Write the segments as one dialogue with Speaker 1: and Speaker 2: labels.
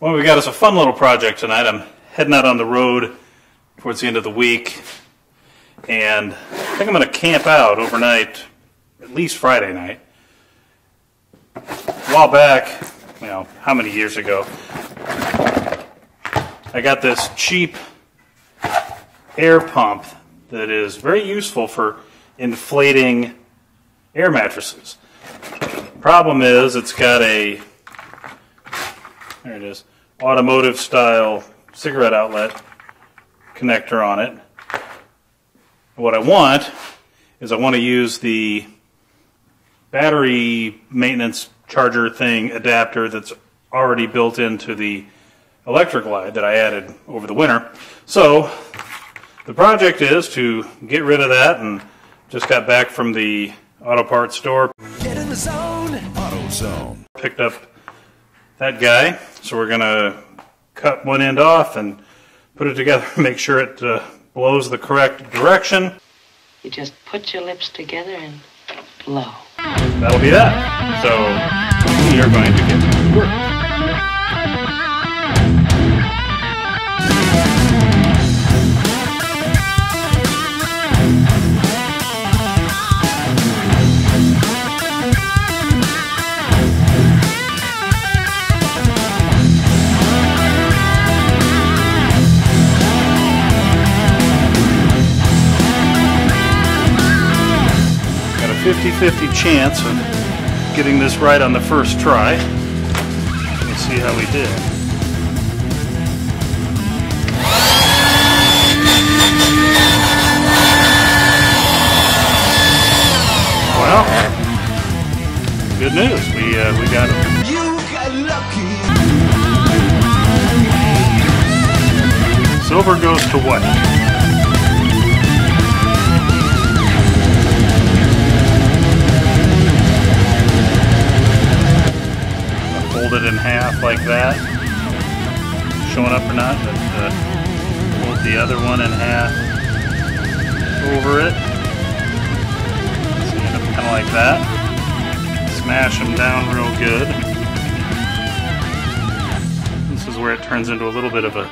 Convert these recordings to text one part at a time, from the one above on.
Speaker 1: Well, we got us a fun little project tonight. I'm heading out on the road towards the end of the week, and I think I'm going to camp out overnight, at least Friday night. A while back, you know, how many years ago, I got this cheap air pump that is very useful for inflating air mattresses. Problem is, it's got a there it is, automotive style cigarette outlet connector on it. What I want is I want to use the battery maintenance charger thing adapter that's already built into the Electra Glide that I added over the winter. So the project is to get rid of that and just got back from the auto parts store. Get in the zone. AutoZone. Picked up that guy. So we're going to cut one end off and put it together, make sure it uh, blows the correct direction.
Speaker 2: You just put your lips together and blow.
Speaker 1: That'll be that. So we are going to get to work. 50-50 chance of getting this right on the first try. Let's see how we did. Well, good news. We uh, we got it.
Speaker 3: You got lucky.
Speaker 1: Silver goes to white. It in half like that. Showing up or not, but uh, fold the other one in half over it. Up kind of like that. Smash them down real good. This is where it turns into a little bit of a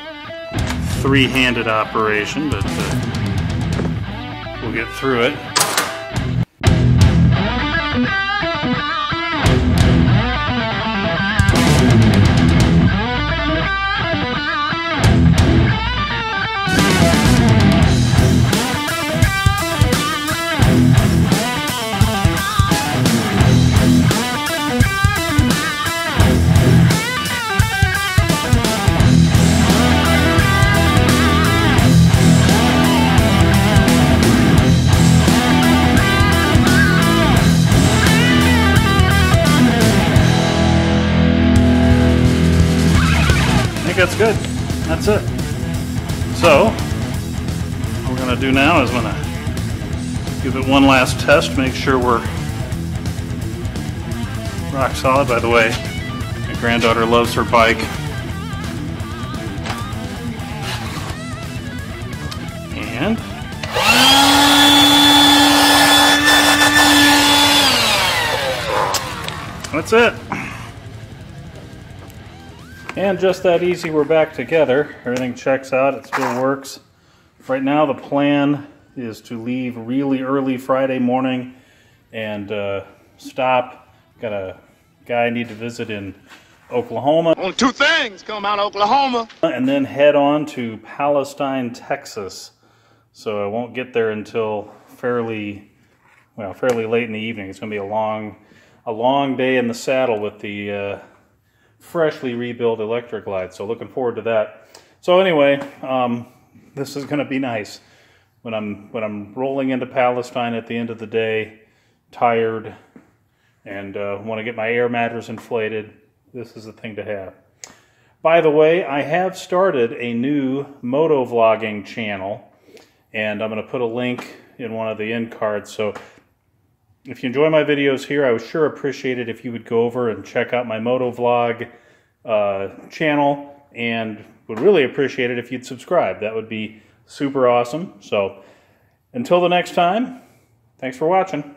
Speaker 1: three-handed operation, but uh, we'll get through it. Think that's good. That's it. So, what we're gonna do now is gonna give it one last test, make sure we're rock solid. By the way, my granddaughter loves her bike. And that's it. And just that easy, we're back together. Everything checks out, it still works. Right now, the plan is to leave really early Friday morning and uh, stop. Got a guy I need to visit in Oklahoma.
Speaker 3: Only two things come out of Oklahoma.
Speaker 1: And then head on to Palestine, Texas. So I won't get there until fairly, well, fairly late in the evening. It's going to be a long, a long day in the saddle with the uh, freshly rebuilt Electra Glide. So looking forward to that. So anyway, um, this is going to be nice when I'm when I'm rolling into Palestine at the end of the day, tired, and uh, want to get my air mattress inflated. This is the thing to have. By the way, I have started a new moto vlogging channel, and I'm going to put a link in one of the end cards. So if you enjoy my videos here, I would sure appreciate it if you would go over and check out my moto vlog uh, channel, and would really appreciate it if you'd subscribe. That would be super awesome. So until the next time, thanks for watching.